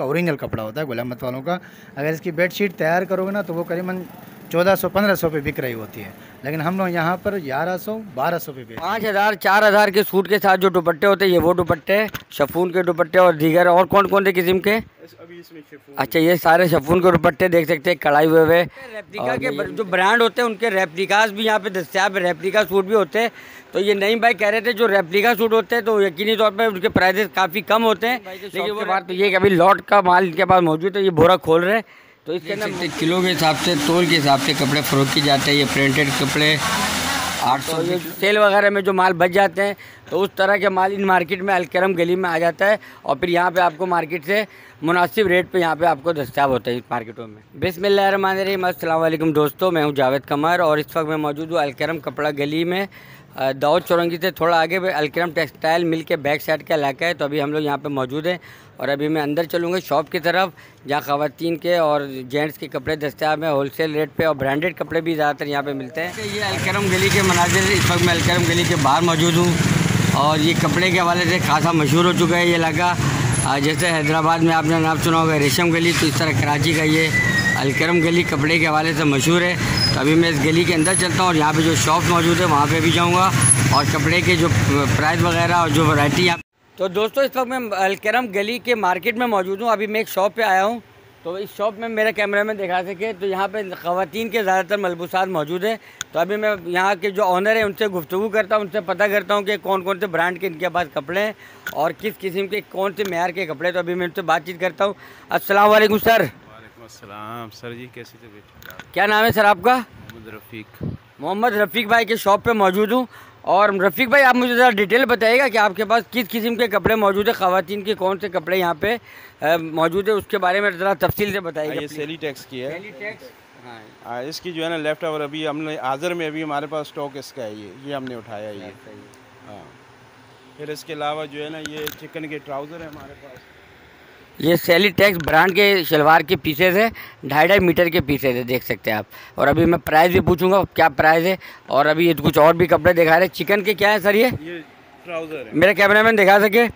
का ओरिजिनल कपड़ा होता है, गुलामत वालों का। अगर इसकी बेडशीट तैयार करोगे ना तो वो करीबन चौदह सौ पंद्रह सौ पे बिक रही होती है। लेकिन हम लोग यहाँ पर ग्यारह सौ बारह सौ पे पाँच हज़ार चार हज़ार के सूट के साथ जो दुपट्टे होते हैं ये वो दुपट्टे शफून के दुपट्टे और दीगर और कौन कौन से किस्म के? अभी इसमें शिफॉन। अच्छा ये सारे शफून के दुपट्टे देख सकते हैं कढ़ाई हुए हुए। रेप्लिका के जो ब्रांड होते हैं उनके रेप्लिकास भी यहाँ पे दस्तियाब है रेप्लिका सूट भी होते हैं। तो ये नई भाई कह रहे थे जो रेप्लिका सूट होते हैं तो यकीनी तौर पर उनके प्राइसेस काफ़ी कम होते हैं। लेकिन वो बात तो ये कि अभी लॉट का माल इनके पास मौजूद है ये बोरा खोल रहे हैं। तो इसके अंदर किलो के हिसाब से तोल के हिसाब से कपड़े फरोख किए जाते हैं। ये प्रिंटेड कपड़े आठ सौ ये सेल वगैरह में जो माल बच जाते हैं तो उस तरह के माल इन मार्केट में अलकरम गली में आ जाता है और फिर यहाँ पे आपको मार्केट से मुनासिब रेट पे यहाँ पे आपको दस्तियाब होता है इस मार्केटों में। बिसमीम अल्लाम दोस्तों मैं हूँ जावेद कमर और इस वक्त मैं मौजूद हूँ अलकरम कपड़ा गली में। दाऊद चौरंगी से थोड़ा आगे अलकरम टेक्सटाइल मिल के बैक साइड का इलाका है तो अभी हम लोग यहाँ पे मौजूद हैं। और अभी मैं अंदर चलूँगा शॉप की तरफ़, जहाँ ख़वातीन के और जेंट्स के कपड़े दस्तियाब हैं होलसेल रेट पे और ब्रांडेड कपड़े भी ज़्यादातर यहाँ पे मिलते हैं। ये अलक्रम गली के मनाजिर, इस वक्त मैं अलक्रम गली के बाहर मौजूद हूँ। और ये कपड़े के हवाले से खासा मशहूर हो चुका है ये इलाका। जैसे हैदराबाद में आपने नाम सुना होगा, रेशम गली तो इस तरह कराची का ये अलकरम गली कपड़े के हवाले से मशहूर है। तो अभी मैं इस गली के अंदर चलता हूँ और यहाँ पे जो शॉप मौजूद है, वहाँ पे भी जाऊँगा। और कपड़े के जो प्राइस वगैरह और जो वैरायटी यहाँ तो दोस्तों, इस वक्त मैं अलकरम गली के मार्केट में मौजूद हूँ। अभी मैं एक शॉप पर आया हूँ। तो इस शॉप में मेरे कैमरे में दिखा सके तो यहाँ पे ख़वातीन के ज़्यादातर मलबूसात मौजूद हैं। तो अभी मैं यहाँ के जो ऑनर हैं, उनसे गुफ्तु करता हूँ, उनसे पता करता हूँ कि कौन कौन से ब्रांड के इनके पास कपड़े हैं और किस किस्म के, कौन से मैार के कपड़े तो अभी मैं उनसे बातचीत करता हूँ। वालेकुम सर। वालेकुम सर जी कैसी तबीयत क्या नाम है सर आपका? मोहम्मद रफ़ीक। मोहम्मद रफ़ीक भाई के शॉप पे मौजूद हूँ। और रफ़ीक भाई आप मुझे ज़रा डिटेल बताइएगा कि आपके पास किस किस्म के कपड़े मौजूद है ख़वातीन के कौन से कपड़े यहाँ पे मौजूद है उसके बारे में ज़रा तफसील से बताइएगा ये सेली टैक्स की है। हाँ। इसकी जो है ना लेफ़्ट ओवर अभी हमने हाजिर में अभी हमारे पास स्टॉक इसका है ये ये हमने उठाया ये। हाँ। फिर इसके अलावा जो है ना ये चिकन के ट्राउज़र है हमारे पास। ये सैली टैक्स ब्रांड के शलवार के पीसेज है ढाई ढाई मीटर के पीसेज है देख सकते हैं आप। और अभी मैं प्राइस भी पूछूँगा क्या प्राइस है और अभी ये कुछ और भी कपड़े दिखा रहे हैं। चिकन के क्या है सर ये? ये ट्राउज़र है। मेरे कैमरा मैन दिखा सके?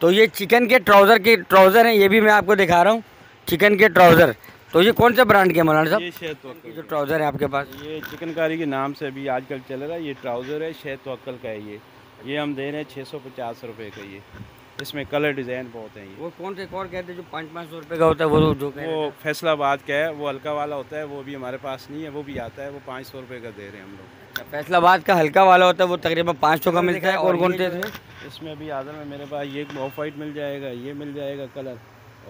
तो ये चिकन के ट्राउज़र के ट्राउज़र हैं ये भी मैं आपको दिखा रहा हूँ। चिकन के ट्राउज़र तो ये कौन से ब्रांड के मौलाना साहब? ये तवक्कल जो ट्राउज़र है। आपके पास। ये चिकनकारी के नाम से अभी आजकल चल रहा है ये ट्राउज़र है शहद तवक्कल का है ये। ये हम दे रहे हैं छः सौ पचास रुपये का ये। इसमें कलर डिज़ाइन बहुत हैं वो कौन से और कहते हैं जो पाँच पाँच सौ रुपये का होता है वो जो वो फैसलाबाद का है वो हल्का वाला होता है वो भी हमारे पास नहीं है वो भी आता है वो पाँच सौ रुपये का दे रहे हैं हम लोग। फैसलाबाद का हल्का वाला होता है वो तकरीबन पाँच सौ का मिलता है और कौन से इसमें अभी आदर में मेरे पास ये ऑफ़ वाइट मिल जाएगा ये मिल जाएगा कलर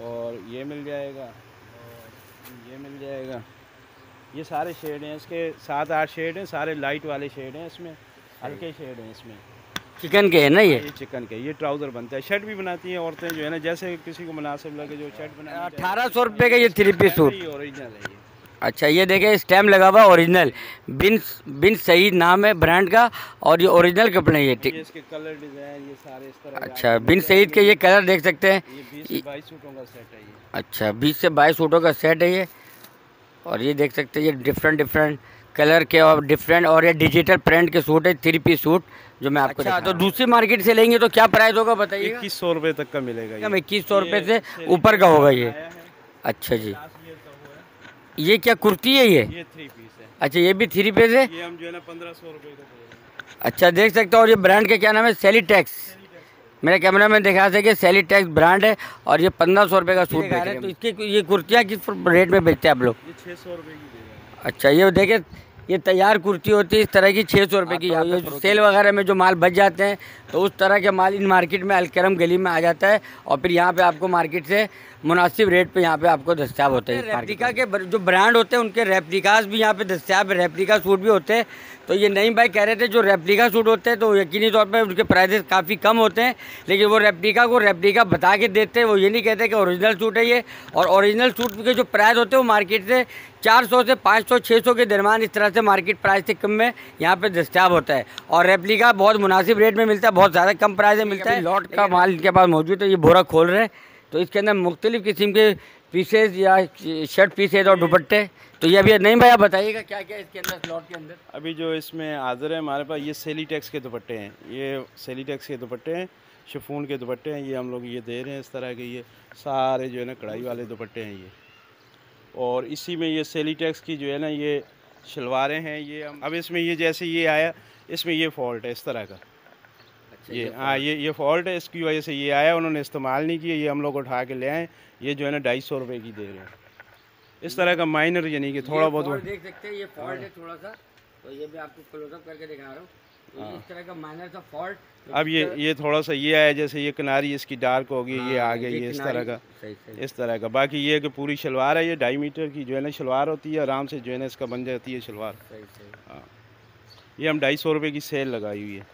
और ये मिल जाएगा और ये मिल जाएगा। ये सारे शेड हैं इसके सात आठ शेड हैं सारे लाइट वाले शेड हैं इसमें हल्के शेड हैं इसमें। चिकन के है ना ये? ये चिकन के ये ट्राउज़र बनता है। शर्ट भी बनाती हैं औरतें जो है ना जैसे किसी को मुनासिब लगे जो शर्ट बना अठारह सौ रुपये का ये थ्री पीस सूट ओरिजिनल है ये। अच्छा ये देखें स्टैम्प लगा हुआ ओरिजिनल बिन बिन सईद नाम है ब्रांड का और ये ओरिजिनल कपड़े ये ये ठीक। इसके कलर डिज़ाइन ये सारे इस तरह अच्छा बिन सईद के ये कलर देख सकते हैं। बाईस सूटों का सेट है ये। अच्छा बीस से बाईस सूटों का सेट है ये। और ये देख सकते हैं ये डिफरेंट डिफरेंट कलर के और डिफरेंट और ये डिजिटल प्रिंट के सूट है थ्री पीस सूट जो मैं आपको अच्छा तो दूसरी मार्केट से लेंगे तो क्या प्राइस होगा बताइए इक्कीस सौ रुपये तक का मिलेगा हम इक्कीस सौ रुपये से ऊपर का होगा ये। अच्छा जी। ये क्या कुर्ती है ये? ये थ्री पीस है। अच्छा ये भी थ्री पीस है? ये हम जो है ना पंद्रह सौ रुपये का अच्छा देख सकते हो और ये ब्रांड का क्या नाम है? सेली टैक्स मेरे कैमरा में दिखा सके सेली टैक्स ब्रांड है और ये पंद्रह सौ रुपये का सूट बेच रहे हैं तो इसकी ये कुर्तियाँ किस रेट में बेचते हैं आप लोग? ये छः सौ रुपये की अच्छा ये देखे ये तैयार कुर्ती होती है इस तरह की छः सौ रुपये की ये सेल वगैरह में जो माल बच जाते हैं तो उस तरह के माल इन मार्केट में अलकरम गली में आ जाता है और फिर यहाँ पे आपको मार्केट से मुनासिब रेट पे यहाँ पे आपको दस्तियाब होते हैं रेप्लिका के जो ब्रांड होते हैं उनके रेप्लिकास भी यहाँ पे दस्तियाब है रेप्लिका सूट भी होते हैं। तो ये नई भाई कह रहे थे जो रेप्लिका सूट होते हैं तो यकीनी तौर पर उनके प्राइजेस काफ़ी कम होते हैं लेकिन वो रेप्लिका को रेप्लिका बता के देते हैं वो ये नहीं कहते कि ओरिजिनल सूट है ये। और ओरिजिनल सूट के जो प्राइस होते हैं वो मार्केट से 400 से 500 600 के दरमियान इस तरह से मार्केट प्राइस से कम में यहाँ पे दस्तियाब होता है। और रेप्लिका बहुत मुनासिब रेट में मिलता है बहुत ज़्यादा कम प्राइस में मिलता है। लॉट का माल इनके पास मौजूद है ये बोरा खोल रहे हैं। तो इसके अंदर मुख्तलिफ़ किस्म के पीसेज या शर्ट पीसेज और दुपट्टे। तो ये अभी नहीं भैया बताइएगा क्या क्या इसके अंदर स्लॉट के अंदर? अभी जो इसमें हाजिर है हमारे पास, ये सेली टैक्स के दुपट्टे हैं। ये सेली टैक्स के दुपट्टे हैं शिफोन के दुपट्टे हैं, ये हम लोग ये दे रहे हैं इस तरह के, ये सारे जो है ना कढ़ाई वाले दुपट्टे हैं ये। और इसी में ये सेली टैक्स की जो है ना, ये शलवारें हैं, ये हम अब इसमें ये जैसे ये आया, इसमें ये फॉल्ट है इस तरह का। ये हाँ ये ये फॉल्ट है इसकी वजह से ये आया उन्होंने इस्तेमाल नहीं किया ये हम लोग उठा के ले आए ये जो है ना ढाई सौ रुपये की दे रहे हैं। इस तरह का माइनर यानी कि थोड़ा बहुत देख सकते हैं ये फॉल्ट है थोड़ा सा तो ये भी आपको क्लोजअप करके दिखा रहा हूँ। तो इस तरह का माइनर सा फॉल्ट अब ये ये थोड़ा सा ये आया जैसे ये किनारी इसकी डार्क होगी ये आ गई ये इस तरह का सही सही। इस तरह का। बाकी ये कि पूरी शलवार है ये ढाई मीटर की जो है ना शलवार होती है आराम से जो है ना इसका बन जाती है शलवार। सही सही। हाँ। ये हम ढाई सौ रुपये की सेल लगाई हुई है।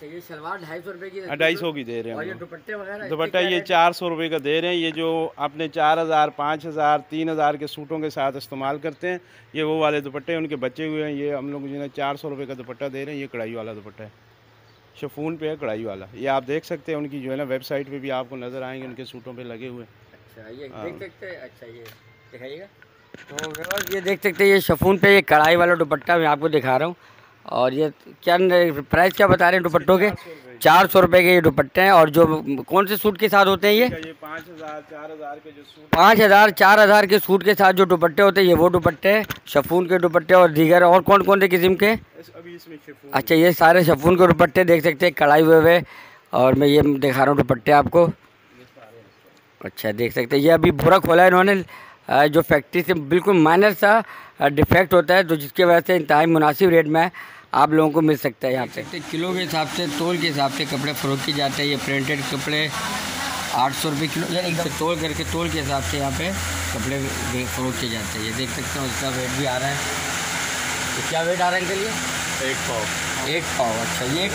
शलवार ढाई सौ रुपये की हाँ ढाई सौ की दे रहे हैं और ये दुपट्टे वगैरह दुपट्टा ये चार सौ रुपये का दे रहे हैं। ये जो अपने चार हज़ार पाँच हज़ार तीन हज़ार के सूटों के साथ इस्तेमाल करते हैं ये वो वाले दुपट्टे उनके बचे हुए हैं। ये हम लोग जो है चार सौ रुपये का दुपट्टा दे रहे हैं ये कढ़ाई वाला दुपट्टा है। शफून पे है कढ़ाई वाला। ये आप देख सकते हैं उनकी जो है ना वेबसाइट पे भी आपको नज़र आएँगे उनके सूटों पे लगे हुए। अच्छा ये हाँ। देख सकते हैं? अच्छा ये दिखाइएगा। तो ये देख सकते हैं ये शफून पे ये कढ़ाई वाला दुपट्टा मैं आपको दिखा रहा हूँ। और ये क्या प्राइस क्या बता रहे हैं दुपट्टों के? चार सौ रुपये के ये दुपट्टे हैं और जो कौन से सूट के साथ होते हैं ये? ये पाँच हज़ार चार हज़ार के जो सूट पाँच हज़ार चार हज़ार के सूट के साथ जो दुपट्टे होते हैं ये वो दुपट्टे हैं शफून के दुपट्टे और दीगर और कौन कौन से किस्म के? अभी इसमें अच्छा ये सारे शफून के दुपट्टे देख सकते हैं कढ़ाई हुए हुए। और मैं ये दिखा रहा हूँ दुपट्टे आपको। अच्छा देख सकते हैं ये अभी बुरा खोला है इन्होंने। जो फैक्ट्री से बिल्कुल माइनर सा डिफेक्ट होता है तो जिसकी वजह से इंतहाई मुनासिब रेट में आप लोगों को मिल सकता है यहाँ पे। किलो के हिसाब से तोल के हिसाब से कपड़े फ़रोख किए जाते हैं ये प्रिंटेड कपड़े आठ सौ रुपये किलो यानी एकदम तोल करके तोल के हिसाब से यहाँ पे कपड़े फ़रोख किए जाते हैं। ये देख सकते हैं उसका वेट भी आ रहा है। तो क्या वेट आ रहा है इनके लिए? एक पाव एक पाव अच्छा ये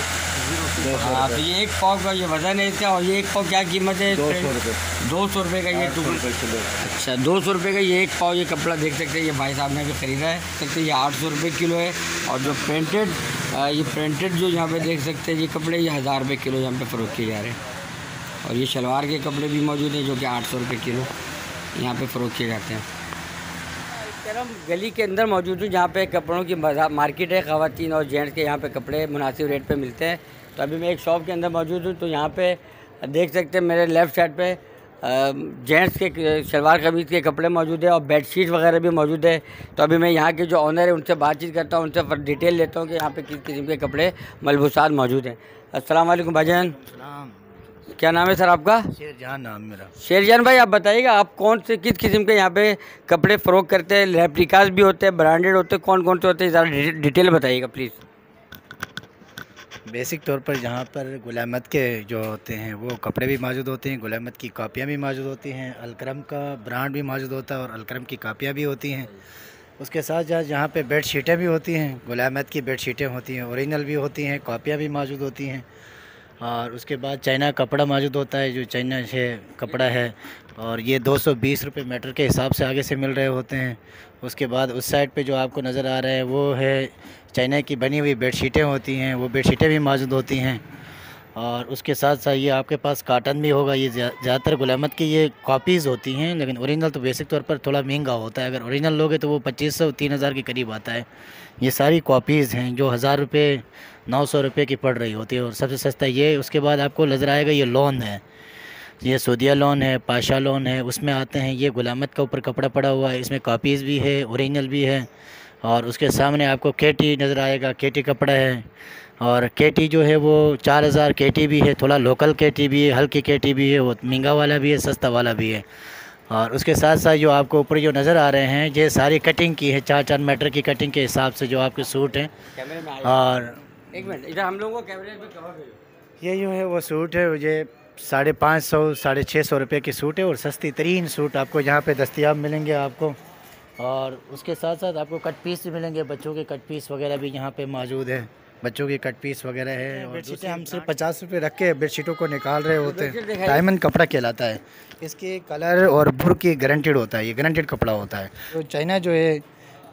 हाँ तो ये एक पाव का ये वज़न है इसका और ये एक पाव क्या कीमत है? दो सौ रुपये दो सौ रुपये का ये टुकड़ा अच्छा दो सौ रुपये का ये एक पाव ये कपड़ा देख सकते हैं ये भाई साहब ने अभी ख़रीदा है। सकते ये आठ सौ रुपये किलो है और जो प्रिंटेड ये प्रिंटेड जो यहाँ पे देख सकते हैं ये कपड़े ये हज़ार रुपये किलो यहाँ पे फ़रोख किए जा रहे हैं। और ये शलवार के कपड़े भी मौजूद हैं जो कि आठ सौ रुपये किलो यहाँ पे फ़रोख किए जाते हैं। हम गली के अंदर मौजूद हूँ, जहाँ पे कपड़ों की मार्केट है खातन और जेंट्स के यहाँ पे कपड़े मुनासिब रेट पे मिलते हैं। तो अभी मैं एक शॉप के अंदर मौजूद हूँ तो यहाँ पे देख सकते हैं मेरे लेफ़्ट साइड पे जेंट्स के, शलवार कमीज़ के कपड़े मौजूद है और बेडशीट वगैरह भी मौजूद है। तो अभी मैं यहाँ के जो ऑनर है, उनसे बातचीत करता हूँ, उनसे डिटेल लेता हूँ कि यहाँ पर किस किस्म के कपड़े मलबूसात मौजूद हैं। भाईजान सलाम। क्या नाम है सर आपका? शेर जहाँ नाम मेरा। शेरजान भाई आप बताइएगा आप कौन से किस किस्म के यहाँ पे कपड़े फ़रोख करते हैं रेप्लिकास भी होते हैं ब्रांडेड होते हैं कौन कौन से होते हैं ज़रा डिटेल बताइएगा प्लीज़। बेसिक तौर पर जहाँ पर गुलामत के जो होते हैं वो कपड़े भी मौजूद होते हैं गुलामत की कापियाँ भी मौजूद होती हैं अलक्रम का ब्रांड भी मौजूद होता है और अलक्रम की कापियाँ भी होती हैं। उसके साथ जहाँ जहाँ पे बेड शीटें भी होती हैं गुलामत की बेड शीटें होती हैं औरिजिनल भी होती हैं कापियाँ भी मौजूद होती हैं। और उसके बाद चाइना कपड़ा मौजूद होता है, जो चाइना से कपड़ा है। और ये दो सौ बीस रुपये मीटर के हिसाब से आगे से मिल रहे होते हैं। उसके बाद उस साइड पे जो आपको नज़र आ रहा है, वो है चाइना की बनी हुई बेडशीटें होती हैं। वो बेडशीटें भी मौजूद होती हैं। और उसके साथ साथ ये आपके पास काटन भी होगा। ये ज़्या- ज़्यादातर गुलामत की ये कॉपीज़ होती हैं, लेकिन ओरिजिनल तो बेसिक तौर पर थोड़ा महँगा होता है। अगर ओरिजिनल लोगे तो वो पच्चीस सौ, तीन हज़ार के करीब आता है। ये सारी कॉपीज़ हैं जो हज़ार रुपये, नौ सौ रुपये की पड़ रही होती है। और सबसे सस्ता ये, उसके बाद आपको नज़र आएगा ये लोन है। ये सऊदिया लोन है, पाशा लोन है, उसमें आते हैं। ये गुलामत का ऊपर कपड़ा पड़ा हुआ है, इसमें कॉपीज़ भी है ओरिजिनल भी है। और उसके सामने आपको केटी नज़र आएगा। केटी कपड़ा है और केटी जो है वो चार हज़ार केटी भी है थोड़ा लोकल केटी भी है हल्की केटी भी है वो महँगा वाला भी है सस्ता वाला भी है। और उसके साथ साथ जो आपको ऊपर जो नज़र आ रहे हैं ये सारी कटिंग की है चार चार मीटर की कटिंग के हिसाब से जो आपके सूट हैं। और एक मिनट इधर हम लोगों को कैमरे में कवर करो ये जो है वो सूट है ये साढ़े पाँच सौ साढ़े छः सौ रुपये की सूट है और सस्ती तरीन सूट आपको यहाँ पे दस्तियाब मिलेंगे आपको। और उसके साथ साथ आपको कट पीस भी मिलेंगे बच्चों के कट पीस वगैरह भी यहाँ पे मौजूद है। बच्चों की कट पीस वगैरह है और बेडशीटें हम सिर्फ़ पचास रुपये रख के बेडशीटों को निकाल रहे होते हैं। डायमंड कपड़ा कहलाता है। इसके कलर और बुर की गारंटेड होता है ये गारंटेड कपड़ा होता है। तो चाइना जो है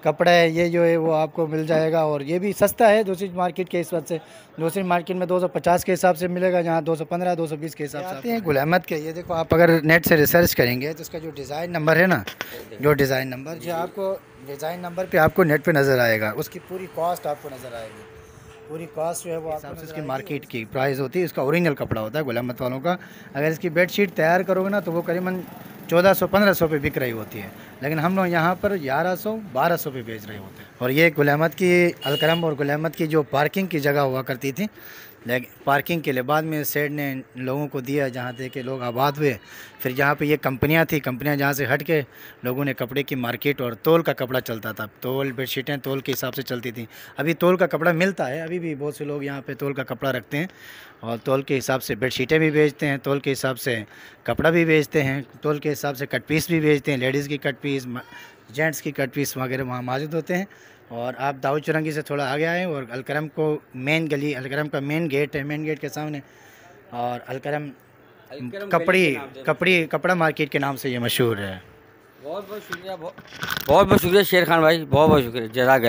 कपड़ा है ये जो है वो आपको मिल जाएगा और ये भी सस्ता है दूसरी मार्केट के हिसाब से। दूसरी मार्केट में 250 के हिसाब से मिलेगा जहाँ 215 220 के हिसाब से आते हैं गुलामत के। ये देखो आप अगर नेट से रिसर्च करेंगे तो इसका जो डिज़ाइन नंबर है ना जो डिज़ाइन नंबर जो आपको डिज़ाइन नंबर पर आपको नेट पर नज़र आएगा उसकी पूरी कॉस्ट आपको नज़र आएगी। पूरी कास्ट जो है वो आप इसकी मार्केट की प्राइस होती है इसका ओरिजिनल कपड़ा होता है गुलामत वालों का। अगर इसकी बेडशीट तैयार करोगे ना तो वो करीबन चौदह सौ पंद्रह सौ पे बिक रही होती है। लेकिन हम लोग यहाँ पर ग्यारह सौ बारह सौ पे बेच रहे होते हैं। और ये गुलामत की अलक्रम और गुलामत की जो पार्किंग की जगह हुआ करती थी लेकिन पार्किंग के लिए। बाद में सेठ ने लोगों को दिया जहाँ थे कि लोग आबाद हुए। फिर जहाँ पे ये कंपनियाँ थी, कंपनियाँ जहाँ से हट के लोगों ने कपड़े की मार्केट और तोल का कपड़ा चलता था। तोल, बेडशीटें तोल के हिसाब से चलती थी। अभी तोल का कपड़ा मिलता है, अभी भी बहुत से लोग यहाँ पे तोल का कपड़ा रखते हैं और तोल के हिसाब से बेडशीटें भी बेचते हैं, तोल के हिसाब से कपड़ा भी बेचते हैं, तोल के हिसाब से कट पीस भी बेचते हैं। लेडीज़ की कट पीस, जेंट्स की कट पीस वगैरह वहाँ मौजूद होते हैं। और आप दाऊद चुरंगी से थोड़ा आगे आएँ और अलकरम को मेन गली अलकरम का मेन गेट है मेन गेट के सामने। और अलकरम कपड़ी कपड़ी कपड़ा मार्केट के नाम से ये मशहूर है। बहुत बहुत शुक्रिया बहुत बहुत शुक्रिया शेर खान भाई बहुत बहुत शुक्रिया जजाक